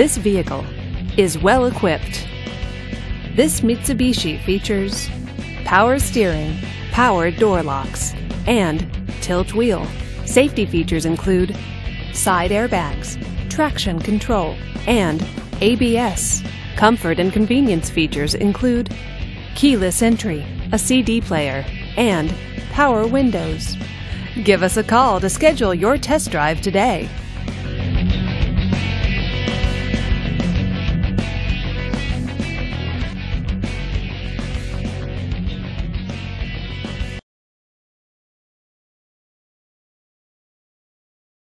This vehicle is well equipped. This Mitsubishi features power steering, power door locks, and tilt wheel. Safety features include side airbags, traction control, and ABS. Comfort and convenience features include keyless entry, a CD player, and power windows. Give us a call to schedule your test drive today.